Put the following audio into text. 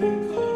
you.